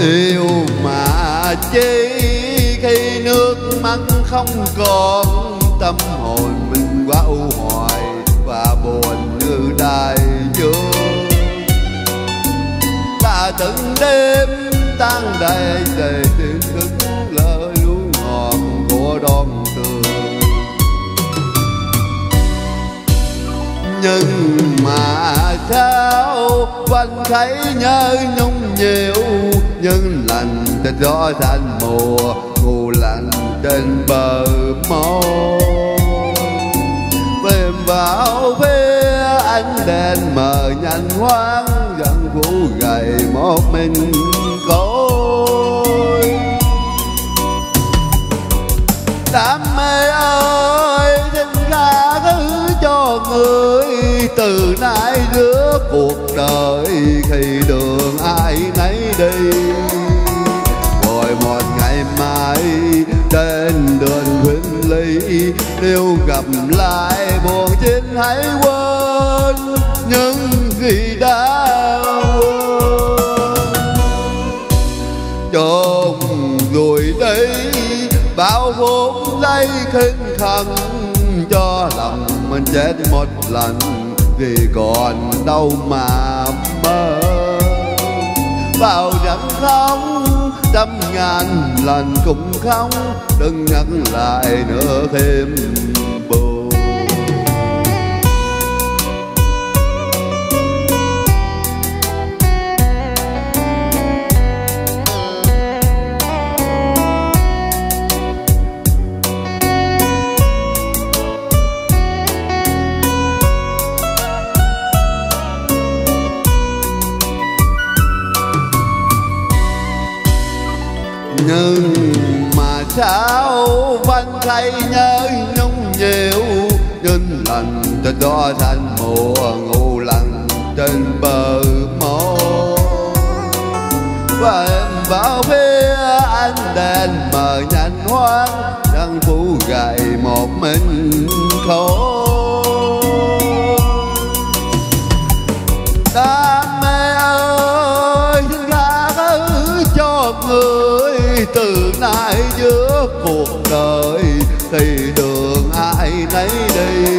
yêu mà chi khi nước mắt không còn, tâm hồn mình quá u hoài và buồn như đại dương. Ta từng đêm tan đầy đầy tiếng thức, lời núi ngọn của đòn tường. Nhưng mà sao quanh thấy nhớ nhung nhưng lành trên gió thành mùa ngủ lạnh trên bờ môi đêm vào phía ánh đèn mờ nhanh hoang dần phủ gầy một mình côi đam mê ơi, xin ra thứ cho người từ nay giữa cuộc đời khi đường nếu gặp lại buồn trên hãy quên những gì đã quên. Chôn rồi đây, bao vốn lấy khinh thần cho lòng mình chết một lần, vì còn đâu mà mơ. Bao giấc không trăm ngàn lần cũng không đừng nhắc lại nữa thêm. Mà sao vẫn thấy nhớ nhung nhiều. Nhân lành trên đó thành mùa ngủ lặng trên bờ môi. Và em vào phía anh đèn mờ nhanh hoang, đang phủ gầy một mình khổ bước cuộc đời thì đường ai nấy đi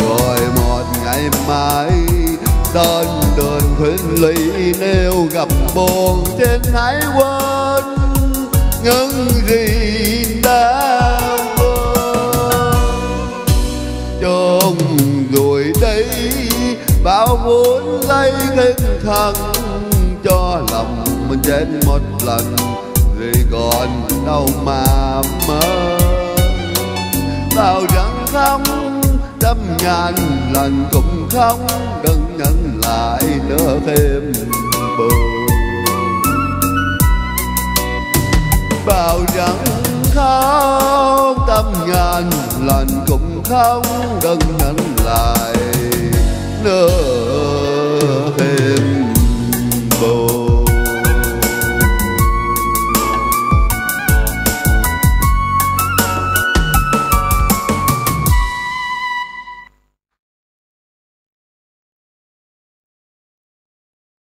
rồi một ngày mai tên đường thuyền ly nếu gặp buồn trên hãy quên những gì đã quên trong rồi đây, bao vốn lấy tinh thần cho lòng mình chết một lần vì còn đâu mà mơ. Bao chẳng không trăm ngàn lần cũng không đừng nhận lại nữa thêm buồn. Bao chẳng không trăm ngàn lần cũng không đừng nhận lại nữa